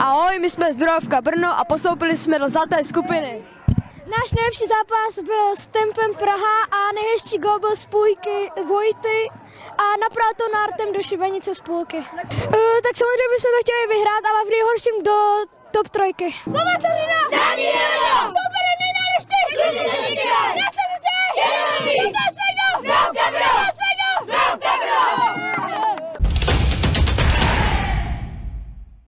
Ahoj, my jsme Zbrojovka Brno a postoupili jsme do zlaté skupiny. Náš nejlepší zápas byl s Tempem Praha a nejhezčí gol byl z půjky Vojty a napravil to nártem do šibenice z půlky. Uh, tak samozřejmě bychom to chtěli vyhrát, ale v nejhorším do top trojky. Mama Carina! Daniela! Poberený na